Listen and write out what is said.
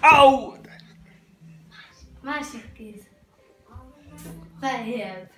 Au! Másik kéz. Feljebb.